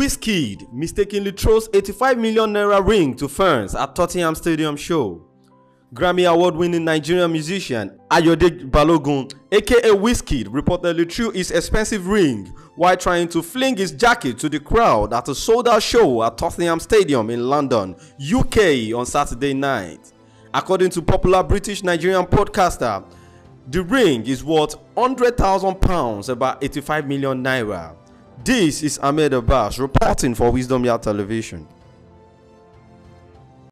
Wizkid mistakenly throws 85 million naira ring to fans at Tottenham Stadium show. Grammy award winning Nigerian musician Ayodeji Balogun, aka Wizkid, reportedly threw his expensive ring while trying to fling his jacket to the crowd at a sold out show at Tottenham Stadium in London, UK on Saturday night. According to popular British Nigerian podcaster, the ring is worth 100,000 pounds, about 85 million naira. This is Ahmed Abbas reporting for Wisdom Yard Television.